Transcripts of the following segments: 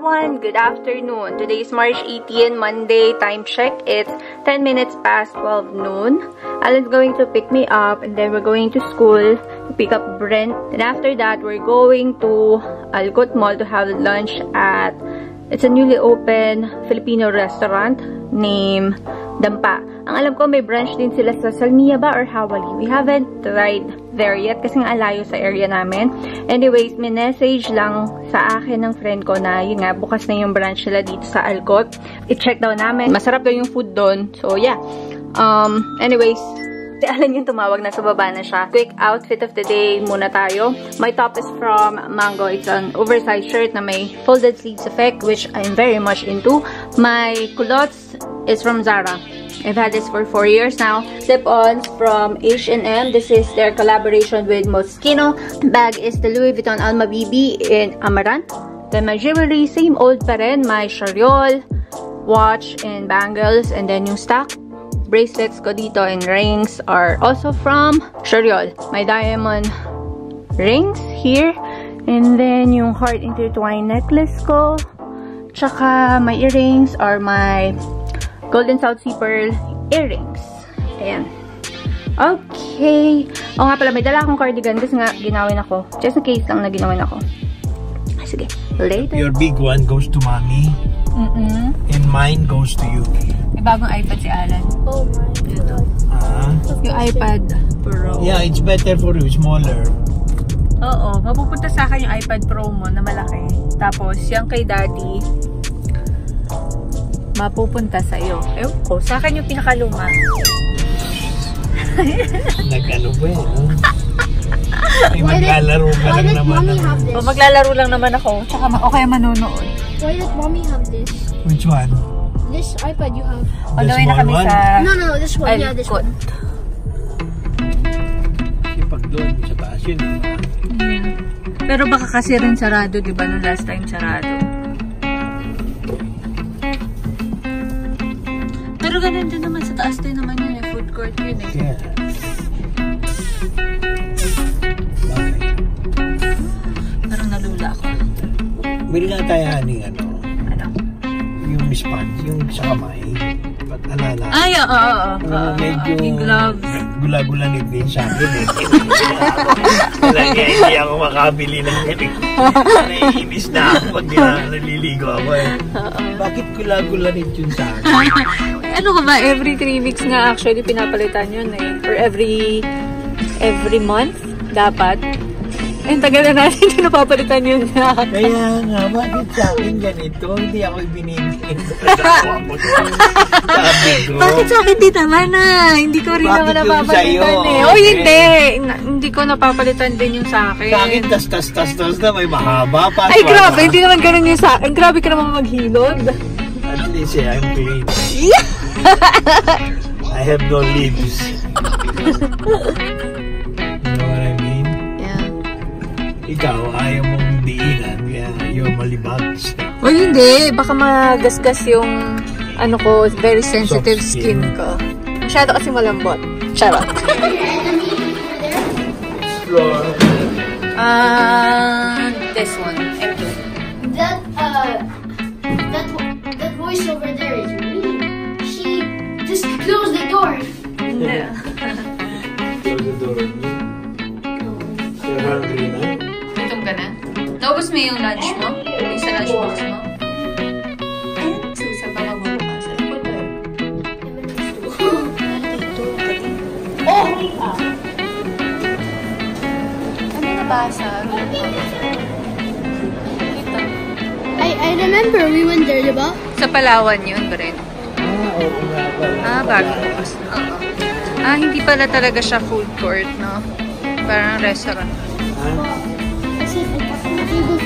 everyone! Good afternoon. Today is March 18, Monday. Time check. It's 10 minutes past 12 noon. Alan's going to pick me up and then we're going to school to pick up Brent. And after that, we're going to Algot Mall to have lunch at it's a newly open Filipino restaurant named Dampa. Ang alam ko, may branch din sila sa Salmia ba or Hawali. We haven't tried there yet kasi nga alayo sa area namin. Anyways, may message lang sa akin ng friend ko na yun nga, bukas na yung branch nila dito sa Alcott. I-check daw namin. Masarap daw yung food doon. So, yeah. Um, anyways, Si Alan yung tumawag, nasa baba na siya. Quick outfit of the day muna tayo. My top is from Mango. It's an oversized shirt na may folded sleeves effect, which I'm very much into. My culottes is from Zara. I've had this for 4 years now. Slip-ons from H&M. This is their collaboration with Moschino. Bag is the Louis Vuitton Alma BB in Amaranth. Then my jewelry, same old pa rin. My chariol, watch, and bangles. And then yung stock bracelets ko dito and rings are also from Shariol. My diamond rings here. And then yung heart intertwined necklace ko. Tsaka my earrings are my golden South Sea Pearl earrings. Ayan. Okay. O nga pala, may dala akong cardigan kasi nga ginawin ako. Just in case lang na ginawin ako. Sige. Later. Your big one goes to mommy. Mm-mm. And mine goes to you. May bagong iPad si Alan. Oh my god. Ah. Yung iPad Pro. Yeah, it's better for you. Smaller. Oo. Mapupunta sa akin yung iPad Pro mo na malaki. Tapos, yung kay Daddy, mapupunta sa iyo. Ewan ko, sa akin yung pinakaluma. Nag-ano ba no? Ay, maglalaro ka lang naman. O, this? maglalaro lang naman ako. Tsaka, ma- o kaya manonood. Why did mommy have this? Which one? This iPad you have? On the The way na kami one? sa No, no. This one. Yeah, this one. Kasi pag doon, sa taas yun. eh. Pero baka kasi rin sarado, di ba? Nung last time sarado. Pero ganun din naman. Sa taas din naman yun. Eh. Food court yun eh. Yeah. Parang nalula ako. Bili na tayo ano, Ano? yung sponge, yung sa kamay. Ba't alala? Ay, oo, oo, oo. Uh, medyo Yung gloves. gula-gulanit din sa akin eh. Talaga hindi ako makabili ng ganito. Naiinis na ako pag naliligo ako eh. Bakit gula-gulanit yun sa akin? Ano ka ba? Every 3 weeks nga actually pinapalitan yun eh. Or every every month dapat. Eh, tagal na natin hindi napapalitan yun nga. Kaya nga, bakit sa akin ganito? Hindi ako ko. Sabi ko. Bakit sa akin di naman ah? Hindi ko rin naman napapalitan eh. Oh, hindi. Na- hindi ko napapalitan din yung sa akin. Sa akin, tas-tas-tas-tas na may mahaba pa. Ay, grabe. Hindi naman ganun yung sa akin. Grabe ka naman maghilod. At least eh, I'm clean. I have no lips. Ikaw, ayaw mong diinan. Kaya you're malibag. Well, hindi. Baka magasgas yung ano ko, very sensitive Soft skin. skin. ko. Masyado kasi malambot. Charot. Ah, this one. Naubos mo yung lunch mo? Yung sa lunchbox mo? Ayun, susa pa magbubukas. Ano po ito? Oh, Ano nabasa? Ito. I I remember we went there, diba? Sa Palawan yun, Brent. Ah, oo nga. Ah, bago bukas. Oo. Ah, hindi pala talaga siya food court, no? Parang restaurant. Ah, table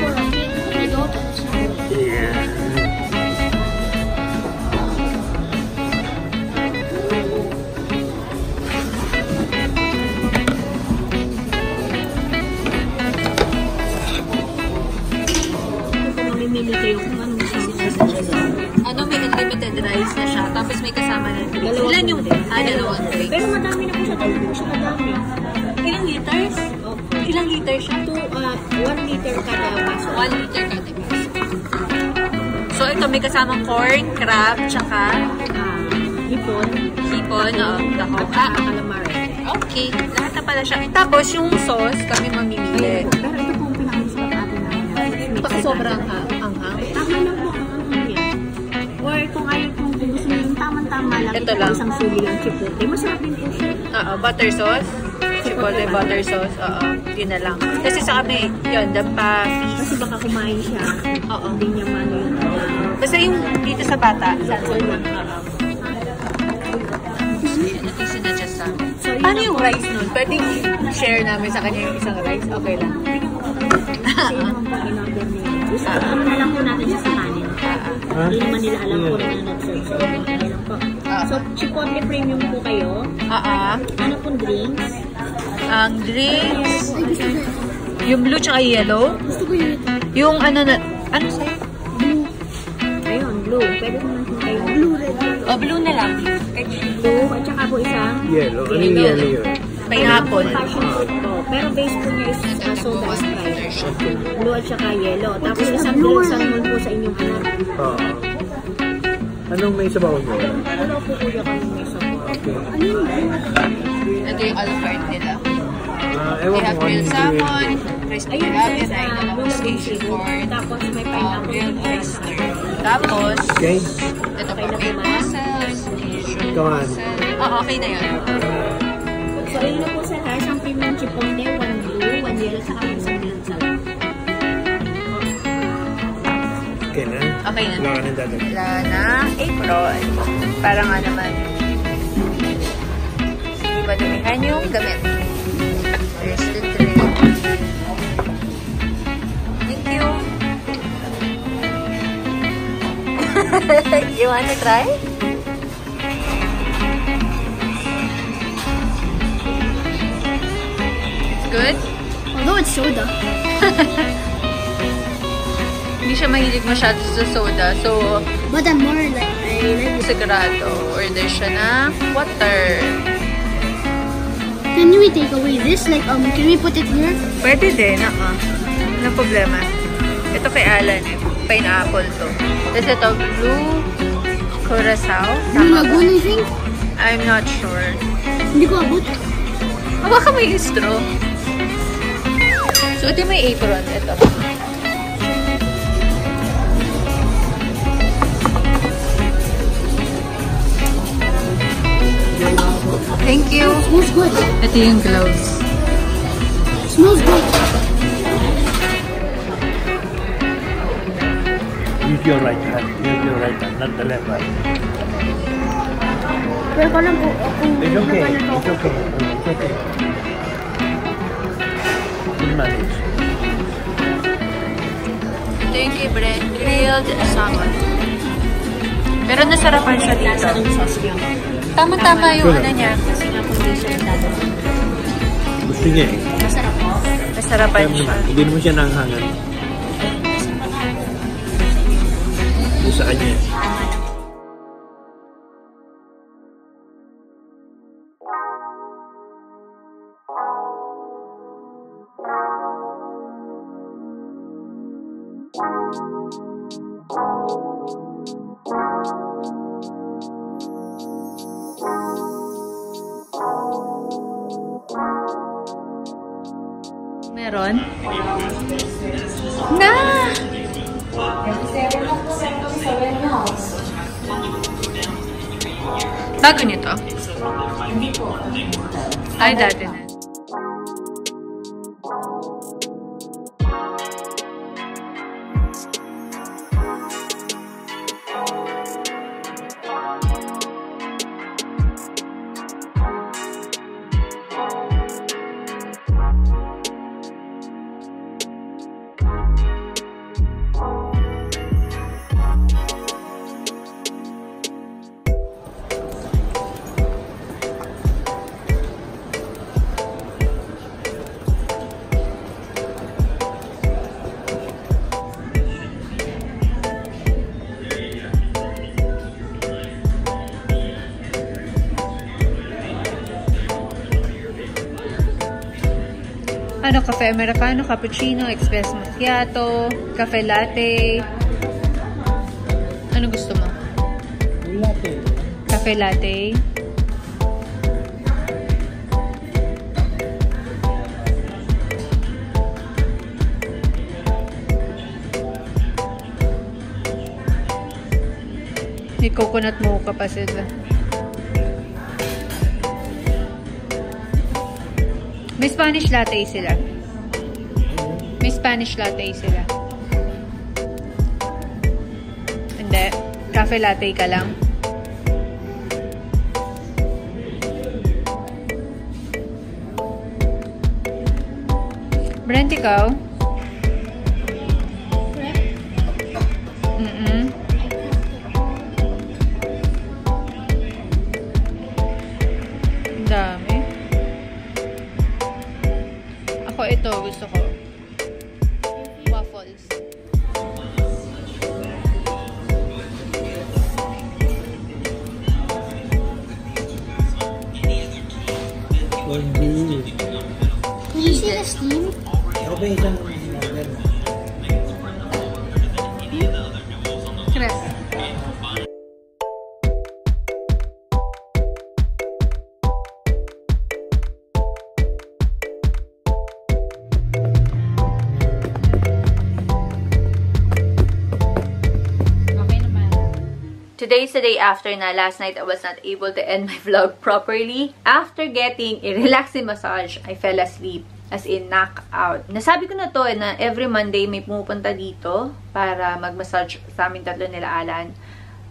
unlimited rice na siya. Tapos may kasama ng drinks. Ilan yung, ah, dalawang drinks. Pero madami na po siya, po siya madami. Ilang liters? Ilang liters siya? Two, uh, one liter kada baso. 1 liter kada piece. to may kasamang corn, crab, tsaka Ah, hipon. hipon, oh, tahong. Ah, calamari. okay. Lahat na pala siya. Tapos, yung sauce, kami mamimili. Pero ito po ang pinakamasarap atin namin. Baka sobrang ha- Ito ito lang. isang suli lang chipotle. Masarap din po siya. Oo, butter sauce. Chipotle butter sauce. Oo, yun na lang. Kasi sa kami, yun, the pa-feast. Kasi baka kumain siya. Oo. Hindi niya mano yung Basta yung dito sa bata. Sansol lang. Ano yung sinadjust sa amin? Yun Paano yung rice nun? Pwede share namin sa kanya yung isang rice? Okay lang. Kasi yun naman po in-order niya. Gusto ko ano na lang po natin siya sa kanin. Hindi naman nila alam po na nag-serve sa So, chipotle premium po kayo. Ah, ah. Ano pong drinks? Ang drinks, yung blue tsaka yellow. Gusto ko yun. Yung ano na, ano sa'yo? Ayun, blue. Pwede naman po kayo. Blue, red. Oh, blue na lang. Blue. At saka po isang Yellow. Ano yung yellow yun? Pineapple. passion fruit po. Pero base po niya is uh, soda Sprite. Blue at saka yellow. Tapos isang blue salmon po sa inyong anak. Oo. Anong may sabaw nyo? Ano po kuya kami may sabor? Ito yung a la carte nila. Ah, They ewan have ko grilled salmon, crispy sa tapos Asian corn, Tapos may uh, pineapple. grilled oyster. Tapos, Okay? ito pa Okay na yung ba? mussels, Come on. Oo, okay na yun. So, ayun na po sir. Isang premium chipotle, one blue, one yellow, saka isang grilled Okay na? Okay na. Wala ka nang dadagdag. Wala na. Apron. Para nga naman. Ipadumihan yung gamit. There's the tray. Thank you. you want to try? It's good? Although it's soda. Hindi siya mahilig masyado sa soda. So, But I'm more like, I like sigurado, order siya ng water. Can we take away this? Like, um, can we put it here? Pwede din, oo. Ano problema? Ito kay Alan, eh. pineapple to. Tapos ito, blue curacao. Blue? Lagoon, I think. I'm not sure. Hindi ko abot. Oh, baka may straw. So, ito may apron. Ito. Ito yung gloves. Smells good. Use your right hand. Use your right hand, not the left hand. Pero ko lang po, kung It's okay. It's okay. It's okay. Good manage. Thank you, bread. Grilled salmon. Pero nasarapan siya dito. Tama-tama yung ano niya. Nagdadala. Gusto niya eh. Masarap po. Nasarapan Kaya siya. Hindi mo siya nanghangan. Yung sa kanya. Meron? Cafe americano, cappuccino, express macchiato, cafe latte. Ano gusto mo? Latte. Cafe latte? May coconut mocha pa sila. May Spanish latte sila. May Spanish latte sila. Hindi. Cafe latte ka lang. Brent, ikaw? Today's the day after na last night I was not able to end my vlog properly. After getting a relaxing massage, I fell asleep. As in, knock out. Nasabi ko na to eh, na every Monday may pumupunta dito para mag-massage sa amin tatlo nila Alan.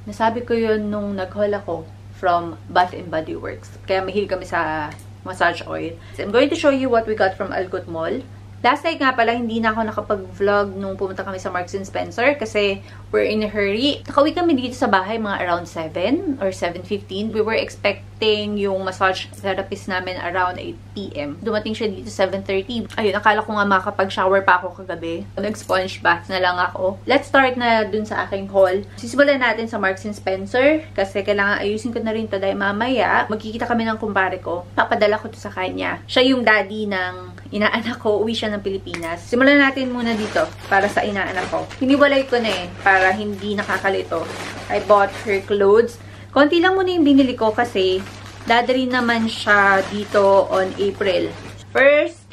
Nasabi ko yun nung nag-haul ako from Bath and Body Works. Kaya mahilig kami sa massage oil. So, I'm going to show you what we got from Algot Mall. Last night nga pala, hindi na ako nakapag-vlog nung pumunta kami sa Marks and Spencer kasi we're in a hurry. Nakauwi kami dito sa bahay mga around 7 or 7.15. We were expecting yung massage therapist namin around 8 p.m. Dumating siya dito 7.30. Ayun, akala ko nga makapag-shower pa ako kagabi. Nag-sponge bath na lang ako. Let's start na dun sa aking haul. Sisimulan natin sa Marks and Spencer kasi kailangan ayusin ko na rin to dahil mamaya magkikita kami ng kumpare ko. Papadala ko to sa kanya. Siya yung daddy ng inaanak ko. Uwi siya ng Pilipinas. Simulan natin muna dito para sa inaanak ko. Hiniwalay ko na eh para hindi nakakalito. I bought her clothes. Konti lang muna yung binili ko kasi dadali naman siya dito on April. First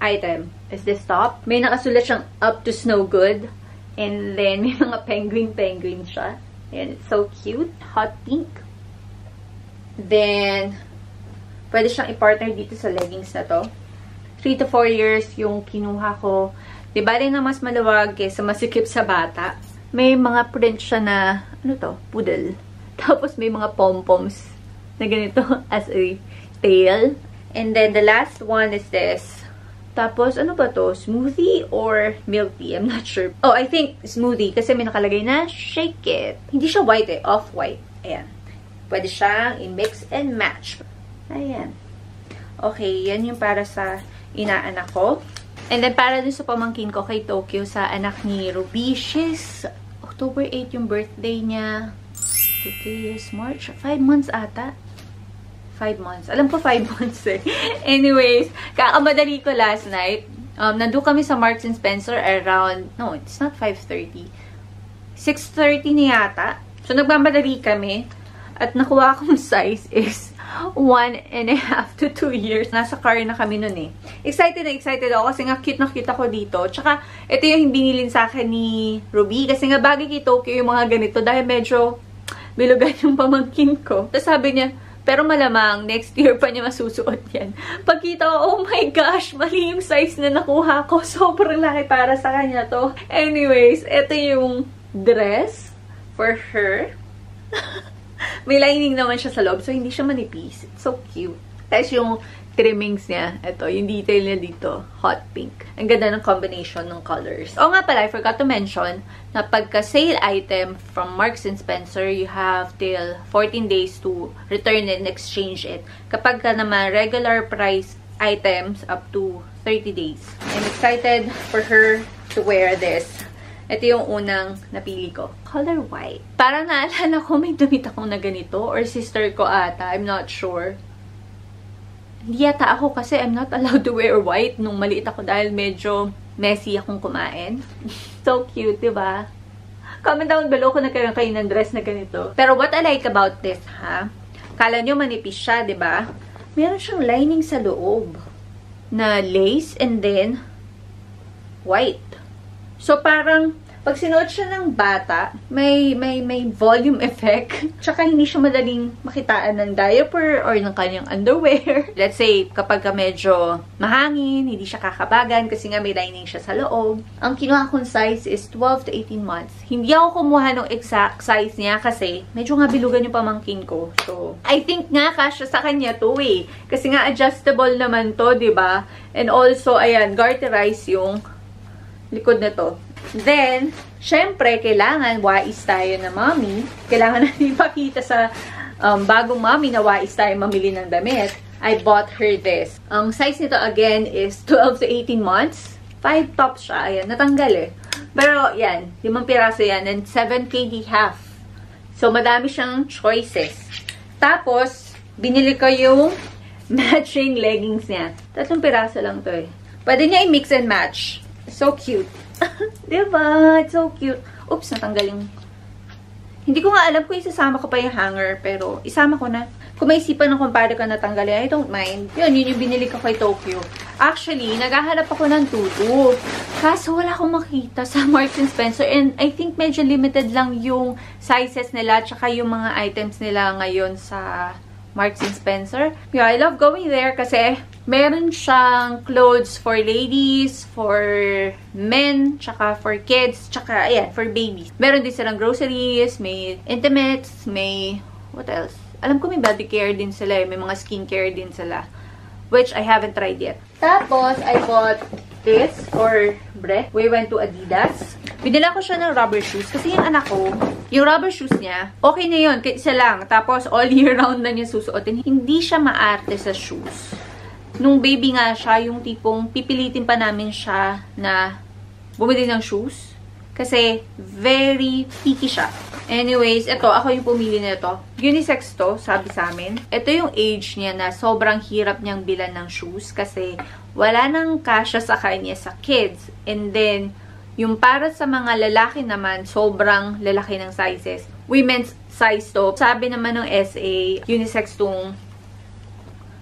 item is this top. May nakasulat siyang up to snow good. And then, may mga penguin-penguin siya. Ayan, it's so cute. Hot pink. Then, pwede siyang i-partner dito sa leggings na to. 3 to 4 years yung kinuha ko. Di ba rin na mas maluwag kesa masikip sa bata. May mga print siya na, ano to, poodle. Tapos may mga pom-poms na ganito as a tail. And then the last one is this. Tapos, ano ba to? Smoothie or milk tea? I'm not sure. Oh, I think smoothie kasi may nakalagay na shake it. Hindi siya white eh. Off-white. Ayan. Pwede siyang i-mix and match. Ayan. Okay, yan yung para sa inaanak ko. And then, para dun sa pamangkin ko kay Tokyo, sa anak ni Ruby, she's October 8 yung birthday niya. Today is March. 5 months ata. 5 months. Alam ko 5 months eh. Anyways, kakamadali ko last night. Um, nandun kami sa Marks and Spencer around, no, it's not 5.30. 6.30 ni yata. So, nagmamadali kami. At nakuha akong size is one and a half to two years. Nasa car na kami nun eh. Excited na excited ako kasi nga cute na cute ako dito. Tsaka, ito yung binilin sa akin ni Ruby. Kasi nga bagay kay Tokyo yung mga ganito dahil medyo bilugan yung pamangkin ko. Tapos sabi niya, pero malamang, next year pa niya masusuot yan. Pagkita ko, oh my gosh, mali yung size na nakuha ko. Sobrang laki para sa kanya to. Anyways, ito yung dress for her. May lining naman siya sa loob, so hindi siya manipis. It's so cute. Tapos yung trimmings niya, ito, yung detail niya dito, hot pink. Ang ganda ng combination ng colors. O nga pala, I forgot to mention, na pagka sale item from Marks and Spencer, you have till 14 days to return and exchange it. Kapag ka naman regular price items, up to 30 days. I'm excited for her to wear this. Ito yung unang napili ko. Color white. Parang naalala ko may damit akong na ganito or sister ko ata. I'm not sure. Hindi yata ako kasi I'm not allowed to wear white nung maliit ako dahil medyo messy akong kumain. so cute, di ba? Comment down below kung nagkaroon kayo ng dress na ganito. Pero what I like about this, ha? Kala nyo manipis siya, di ba? Meron siyang lining sa loob na lace and then white. So, parang pag sinuot siya ng bata, may, may, may volume effect. Tsaka hindi siya madaling makitaan ng diaper or ng kanyang underwear. Let's say, kapag ka medyo mahangin, hindi siya kakabagan kasi nga may lining siya sa loob. Ang kinuha kong size is 12 to 18 months. Hindi ako kumuha ng exact size niya kasi medyo nga bilugan yung pamangkin ko. So, I think nga kasya sa kanya to eh. Kasi nga adjustable naman to, ba? And also, ayan, garterize yung likod na to. Then, syempre, kailangan wais tayo na mommy. Kailangan natin ipakita sa um, bagong mommy na wais tayo mamili ng damit. I bought her this. Ang size nito again is 12 to 18 months. 5 tops siya. Ayan, natanggal eh. Pero, yan. Limang piraso yan. And 7 kg half. So, madami siyang choices. Tapos, binili ko yung matching leggings niya. Tatlong piraso lang to eh. Pwede niya i-mix and match. So cute. diba? It's so cute. Oops, natanggal yung... Hindi ko nga alam kung isasama ko pa yung hanger, pero isama ko na. Kung may isipan ng kumpare ka natanggalin, I don't mind. Yun, yun yung binili ko kay Tokyo. Actually, naghahanap ako ng tutu. Kaso wala akong makita sa Marks Spencer. And I think medyo limited lang yung sizes nila, tsaka yung mga items nila ngayon sa Marks and Spencer. Yeah, I love going there kasi meron siyang clothes for ladies, for men, tsaka for kids, tsaka, ayan, for babies. Meron din silang groceries, may intimates, may, what else? Alam ko may body care din sila, eh. may mga skincare din sila. Which I haven't tried yet. Tapos, I bought this for Bre. We went to Adidas. Binila ko siya ng rubber shoes kasi yung anak ko, yung rubber shoes niya, okay na yun, isa lang. Tapos, all year round na niya susuotin. Hindi siya maarte sa shoes. Nung baby nga siya, yung tipong pipilitin pa namin siya na bumili ng shoes. Kasi, very picky siya. Anyways, ito, ako yung pumili nito. Unisex to, sabi sa amin. Ito yung age niya na sobrang hirap niyang bilan ng shoes kasi wala nang kasya sa kanya sa kids. And then, yung para sa mga lalaki naman, sobrang lalaki ng sizes. Women's size to. Sabi naman ng SA, unisex tong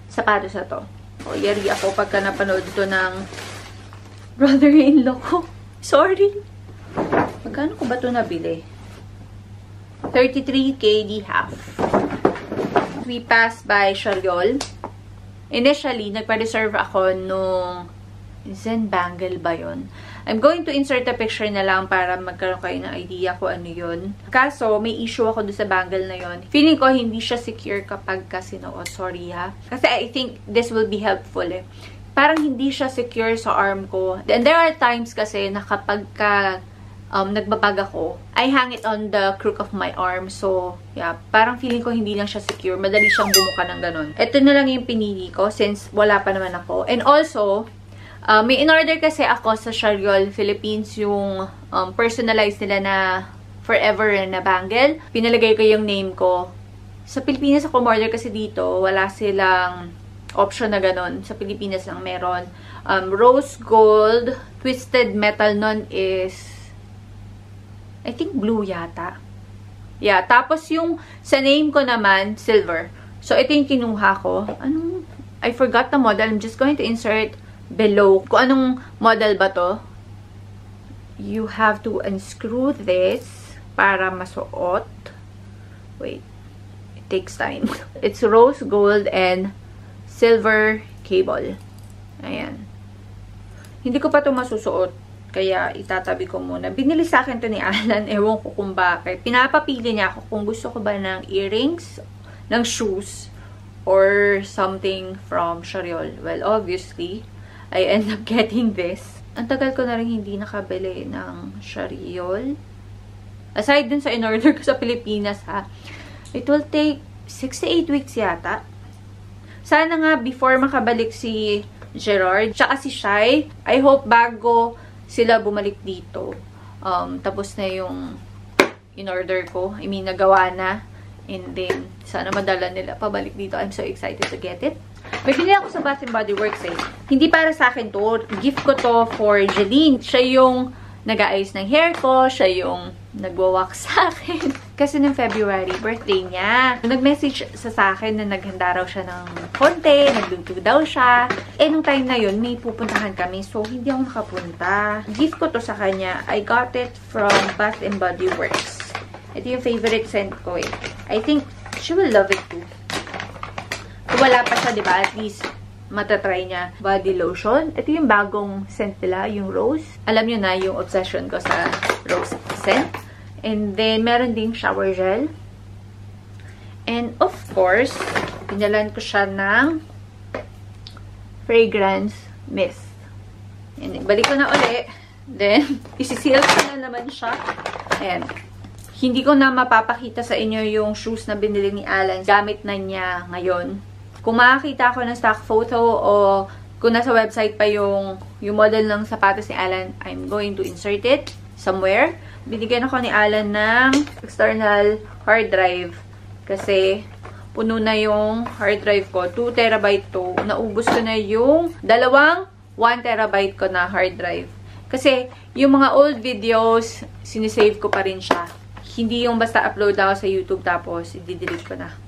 sapatos na to. O, yari ako pagka napanood ito ng brother-in-law ko. Sorry. Magkano ko ba ito nabili? 33 KD half. We passed by Shariol. Initially, nagpa-reserve ako nung Zen Bangle ba yun? I'm going to insert a picture na lang para magkaroon kayo ng idea kung ano yun. Kaso, may issue ako doon sa bangle na yun. Feeling ko hindi siya secure kapag kasinuot. Sorry ha. Kasi I think this will be helpful eh. Parang hindi siya secure sa arm ko. And there are times kasi na kapag ka um, nagbabag ako, I hang it on the crook of my arm. So, yeah, parang feeling ko hindi lang siya secure. Madali siyang bumuka ng ganun. Ito na lang yung pinili ko since wala pa naman ako. And also, uh, may in-order kasi ako sa Shariol Philippines yung um, personalized nila na forever na bangle. Pinalagay ko yung name ko. Sa Pilipinas ako order kasi dito, wala silang option na ganun. Sa Pilipinas lang meron. Um, rose gold, twisted metal nun is I think blue yata. Yeah, tapos yung sa name ko naman, silver. So, ito yung kinuha ko. Anong, I forgot the model. I'm just going to insert below kung anong model ba to. You have to unscrew this para masuot. Wait. It takes time. It's rose gold and silver cable. Ayan. Hindi ko pa to masusuot kaya, itatabi ko muna. Binili sa akin to ni Alan. Ewan ko kung bakit. Pinapapili niya ako kung gusto ko ba ng earrings, ng shoes, or something from Shariol. Well, obviously, I end up getting this. Ang tagal ko na rin hindi nakabili ng Shariol. Aside dun sa in-order ko sa Pilipinas, ha. It will take 6 to 8 weeks yata. Sana nga, before makabalik si Gerard, tsaka si Shai, I hope bago sila bumalik dito. Um, tapos na yung in-order ko. I mean, nagawa na. And then, sana madala nila pabalik dito. I'm so excited to get it. May binili ako sa Bath Body Works eh. Hindi para sa akin to. Gift ko to for Jeline. Siya yung nag-aayos ng hair ko. Siya yung nagwawak sa akin. Kasi nung February, birthday niya. Nag-message sa sa akin na naghanda raw siya ng konti, nagluto daw siya. Eh, nung time na yun, may pupuntahan kami. So, hindi ako nakapunta. Gift ko to sa kanya. I got it from Bath and Body Works. Ito yung favorite scent ko eh. I think she will love it too. Wala pa siya, di ba? At least, matatry niya body lotion. Ito yung bagong scent nila, yung rose. Alam niyo na yung obsession ko sa rose scent. And then, meron ding shower gel. And of course, pinalan ko siya ng fragrance mist. And balik ko na uli. Then, isisil ko na naman siya. Ayan. Hindi ko na mapapakita sa inyo yung shoes na binili ni Alan. Gamit na niya ngayon kung makakita ako ng stock photo o kung nasa website pa yung, yung model ng sapatos ni Alan, I'm going to insert it somewhere. Binigyan ako ni Alan ng external hard drive kasi puno na yung hard drive ko. 2 terabyte to. Naubos ko na yung dalawang 1 terabyte ko na hard drive. Kasi yung mga old videos, sinisave ko pa rin siya. Hindi yung basta upload ako sa YouTube tapos i-delete ko na.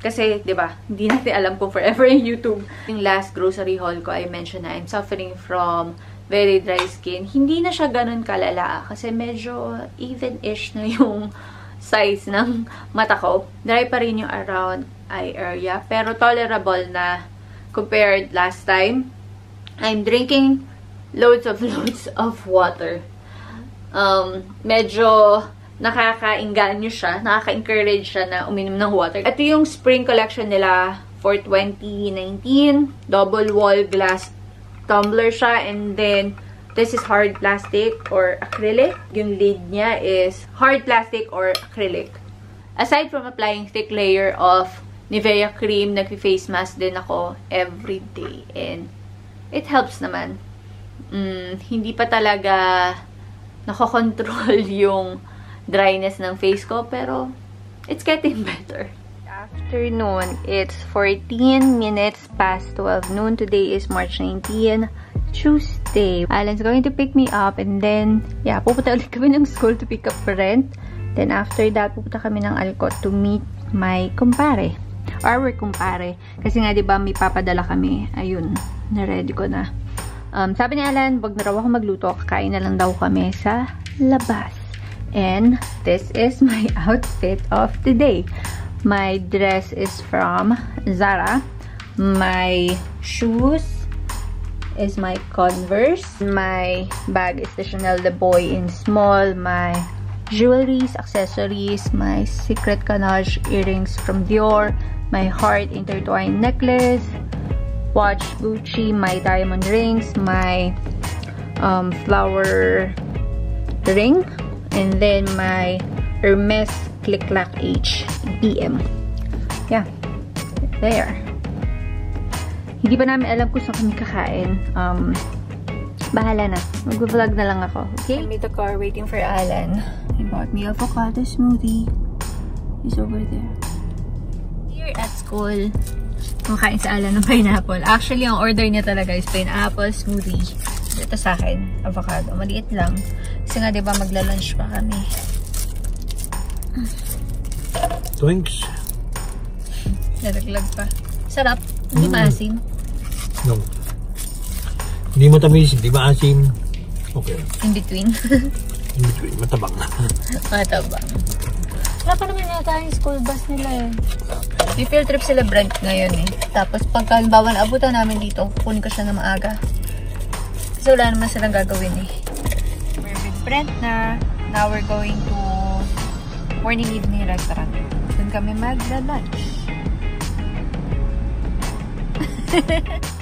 Kasi, di ba, hindi natin alam kung forever yung YouTube. Yung last grocery haul ko, I mentioned na I'm suffering from very dry skin. Hindi na siya ganun kalala kasi medyo even-ish na yung size ng mata ko. Dry pa rin yung around eye area. Pero tolerable na compared last time. I'm drinking loads of loads of water. Um, medyo nakaka-inganyo siya, nakaka-encourage siya na uminom ng water. Ito yung spring collection nila for 2019. Double wall glass tumbler siya and then this is hard plastic or acrylic. Yung lid niya is hard plastic or acrylic. Aside from applying thick layer of Nivea cream, nagpi-face mask din ako every day. And it helps naman. Mm, hindi pa talaga nakokontrol yung dryness ng face ko, pero it's getting better. Afternoon, it's 14 minutes past 12 noon. Today is March 19, Tuesday. Alan's going to pick me up and then, yeah, pupunta ulit kami ng school to pick up rent. Then after that, pupunta kami ng Alcott to meet my kumpare. Our kumpare. Kasi nga, di ba, may papadala kami. Ayun, na-ready ko na. Um, sabi ni Alan, wag na raw ako magluto. Kakain na lang daw kami sa labas. And this is my outfit of the day. My dress is from Zara. My shoes is my Converse. My bag is the Chanel The Boy in small. My jewelries, accessories, my secret canage earrings from Dior, my heart intertwined necklace, watch Gucci, my diamond rings, my um, flower ring, and then my Hermes Click Clack H PM. Yeah. There. Hindi pa namin alam kung saan kami kakain. Um, bahala na. Mag-vlog na lang ako. Okay? I'm in the car waiting for Alan. He bought me avocado smoothie. He's over there. Here at school, kumakain sa Alan ng pineapple. Actually, ang order niya talaga is pineapple smoothie. Ito sa akin, avocado. Maliit lang. Kasi nga, di ba, magla-lunch pa kami. Twinks. Nalaglag pa. Sarap. Hindi Mm. maasim. No. Hindi matamis, hindi maasim. Okay. In between. In between, matabang. Matabang. Wala pa naman yata yung school bus nila eh. May field trip sila Brent ngayon eh. Tapos pagka halimbawa naabutan namin dito, kukunin ko siya na maaga. Kasi wala naman silang gagawin eh. Brent na. Now we're going to morning evening restaurant. Doon kami mag-lunch.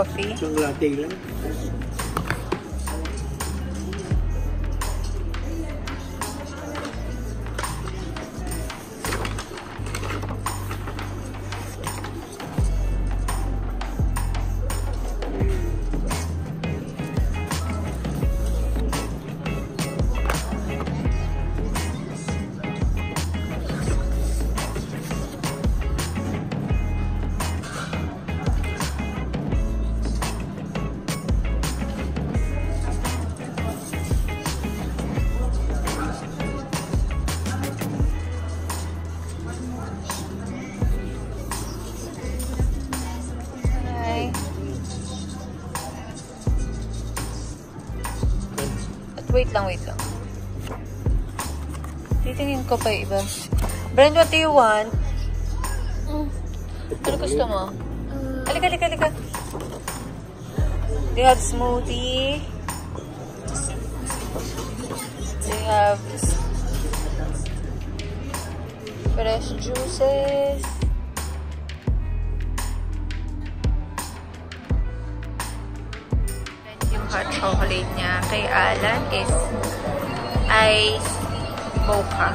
coffee. Isang latte lang. Wait lang, wait lang. Titingin ko pa iba. Brand, what do you want? Ano gusto mo? Halika, halika, halika. They have smoothie. They have fresh juices. Yung hot chocolate niya kay Alan is ice mocha.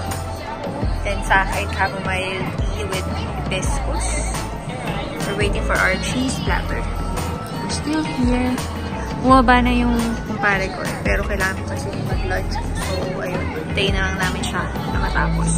Then sa akin, chamomile tea with hibiscus. We're waiting for our cheese platter. We're still here. Bumaba na yung kumpare ko. Pero kailangan ko kasi mag-lunch. So, ayun. Tayo na lang namin siya nakatapos.